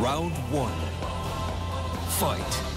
Round one. Fight.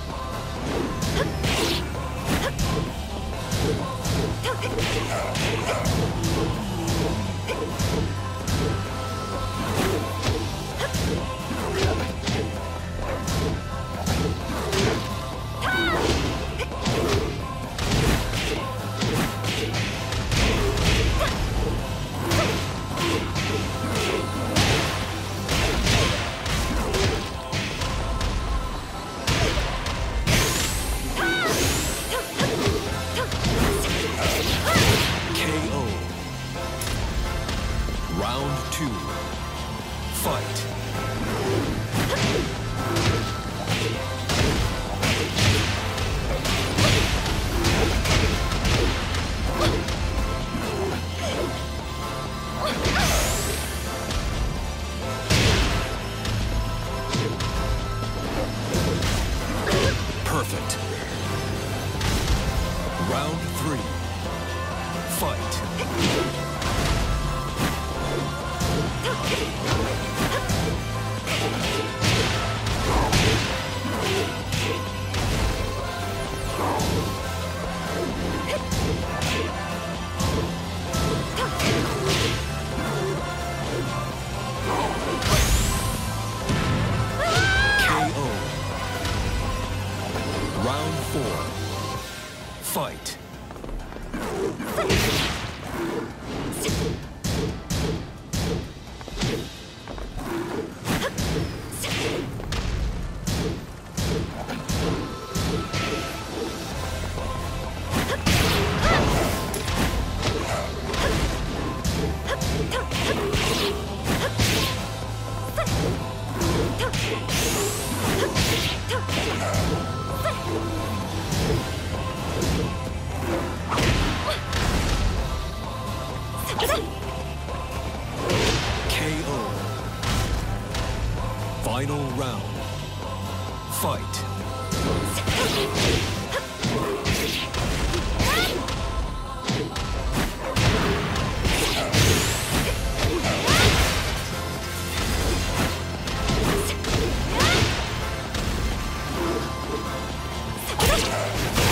Round two. Fight. Round four. Fight. Final round. Fight. Attack!